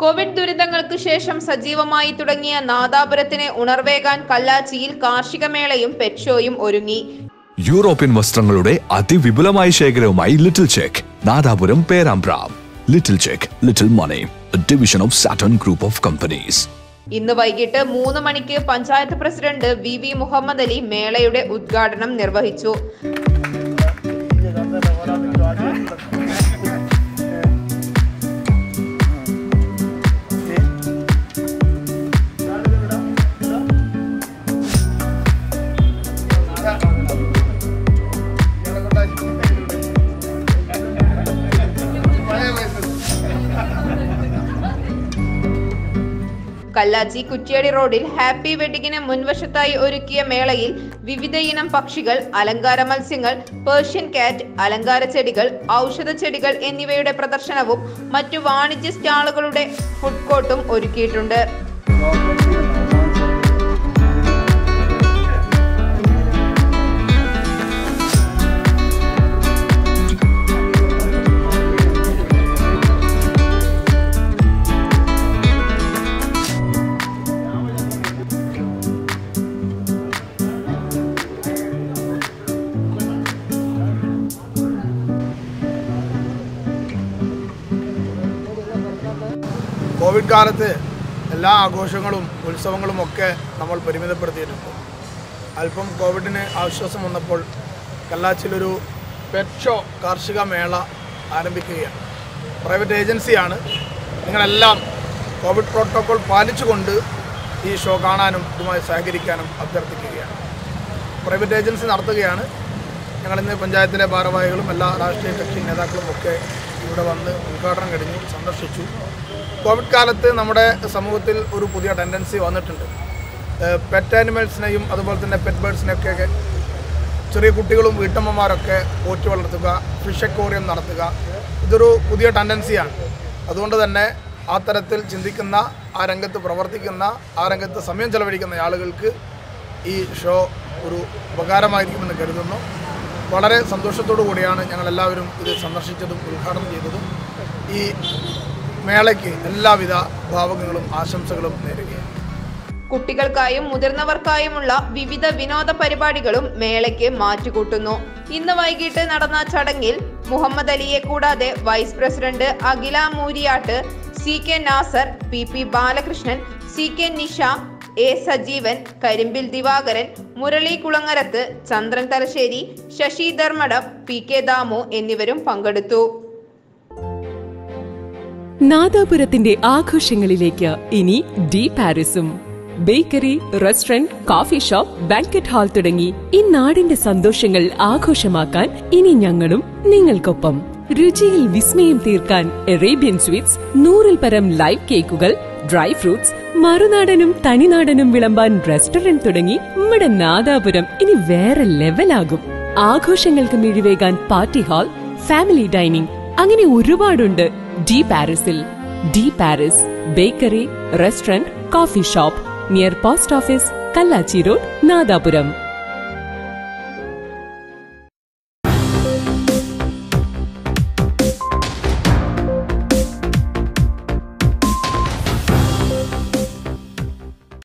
Covid ദുരിതങ്ങൾക്ക് ശേഷം സജീവമായി തുടങ്ങിയ നാദാപുരത്തിന് ഉണർവേകാൻ കല്ലാച്ചിയിൽ കാർഷിക മേളയും പെറ്റ്ഷോയും ഒരുങ്ങി. യൂറോപ്യൻ വസ്ത്രങ്ങളുടെ അതിവിപുലമായ ശേഖരവുമായി little check Nadapuram Perambra. Little check little money division of Saturn group of companies ഇന്ന് വൈകിട്ട് മൂന്ന് മണിക്ക് panchayat president V V Muhammad Ali മേളയുടെ ഉദ്ഘാടനം നിർവഹിച്ചു. കല്ലാച്ചി കുറ്റ്യാടി റോഡിൽ ഹാപ്പി വെഡിങ്ങിന് മുൻവശത്തായി ഒരുക്കിയ മേളയിൽ വിവിധയിനം പക്ഷികൾ അലങ്കാര മത്സ്യങ്ങൾ പേർഷ്യൻ കാറ്റ് അലങ്കാര ചെടികൾ ഔഷധ ചെടികൾ എന്നിവയുടെ പ്രദർശനവും മറ്റു വാണിജ്യ സ്റ്റാളുകളുടെ ഫുഡ് കോർട്ടും ഒരുക്കിയിട്ടുണ്ട്. കോവിഡ് കാലത്ത് എല്ലാ ആഘോഷങ്ങളും ഉത്സവങ്ങളും ഒക്കെ നമ്മൾ പരിമിതപ്പെടുത്തിയിട്ടുണ്ട്. അല്പം കോവിഡിന് ആശ്വാസം വന്നപ്പോൾ കല്ലാച്ചിലൊരു പെറ്റ് ഷോ കാർഷിക മേള ആരംഭിക്കുകയാണ്. പ്രൈവറ്റ് ഏജൻസിയാണ് നിങ്ങളെല്ലാം കോവിഡ് പ്രോട്ടോകോൾ പാലിച്ചുകൊണ്ട് ഈ ഷോ കാണാനും ഇതുമായി സഹകരിക്കാനും അഭ്യർത്ഥിക്കുകയാണ്. പ്രൈവറ്റ് ഏജൻസി നടത്തുകയാണ്. ഞങ്ങളിന്ന് പഞ്ചായത്തിലെ ഭാരവാഹികളും എല്ലാ രാഷ്ട്രീയ കക്ഷി നേതാക്കളും ഒക്കെ ഇവിടെ വന്ന് ഉദ്ഘാടനം കഴിഞ്ഞു സന്ദർശിച്ചു. കോവിഡ് കാലത്ത് നമ്മുടെ സമൂഹത്തിൽ ഒരു പുതിയ ടെൻഡൻസി വന്നിട്ടുണ്ട്. പെറ്റ് ആനിമൽസിനെയും അതുപോലെ തന്നെ പെറ്റ് ബേഡ്സിനെയൊക്കെ ചെറിയ കുട്ടികളും വീട്ടമ്മമാരൊക്കെ പോറ്റി വളർത്തുക ഫിഷ് അക്വോറിയം നടത്തുക ഇതൊരു പുതിയ ടെൻഡൻസിയാണ് അതുകൊണ്ട് തന്നെ ആ തരത്തിൽ ചിന്തിക്കുന്ന ആ രംഗത്ത് പ്രവർത്തിക്കുന്ന ആ രംഗത്ത് സമയം ചെലവഴിക്കുന്ന ആളുകൾക്ക് ഈ ഷോ ഒരു ഉപകാരമായിരിക്കുമെന്ന് കരുതുന്നു. വളരെ സന്തോഷത്തോടു കൂടിയാണ് ഞങ്ങളെല്ലാവരും ഇത് സന്ദർശിച്ചതും ഉദ്ഘാടനം ചെയ്തതും. ഈ മേളയ്ക്ക് എല്ലാവിധ ഭാവങ്ങളും ആശംസകളും നേരുകയാണ്. കുട്ടികൾക്കായും മുതിർന്നവർക്കായുമുള്ള വിവിധ വിനോദ പരിപാടികളും മേളയ്ക്ക് മാറ്റുകൂട്ടുന്നു. ഇന്ന് വൈകിട്ട് നടന്ന ചടങ്ങിൽ മുഹമ്മദ് അലിയെ കൂടാതെ vice president Akhila Mooriyad C K Nasar P P Balakrishnan C K Nisha A Sajeevan Karimbil Divakaran Murali Kulangarath Chandran Thalassery Sasi Dharmadam P K Damu എന്നിവരും പങ്കെടുത്തു. നാദാപുരത്തിന്റെ ആഘോഷങ്ങളിലേക്ക് ഇനി D പാരിസും. Bakery restaurant coffee shop banquet hall തുടങ്ങി ഈ നാടിന്റെ സന്തോഷങ്ങൾ ആഘോഷമാക്കാൻ ഇനി ഞങ്ങളും നിങ്ങൾക്കൊപ്പം. രുചിയിൽ വിസ്മയം തീർക്കാൻ അറേബ്യൻ സ്വീറ്റ്സ് നൂറിൽ പരം ലൈവ് കേക്കുകൾ ഡ്രൈ ഫ്രൂട്ട്സ് മറുനാടനും തനിനാടനും വിളമ്പാൻ റെസ്റ്റോറന്റ് തുടങ്ങി നമ്മുടെ നാദാപുരം ഇനി വേറെ ലെവലാകും ആഘോഷങ്ങൾക്ക് മിഴിവേകാൻ പാർട്ടി ഹാൾ ഫാമിലി ഡൈനിങ് അങ്ങനെ ഒരുപാടുണ്ട് D പാരിസിൽ D Paris bakery restaurant coffee shop near post office Kallachi road Nadapuram.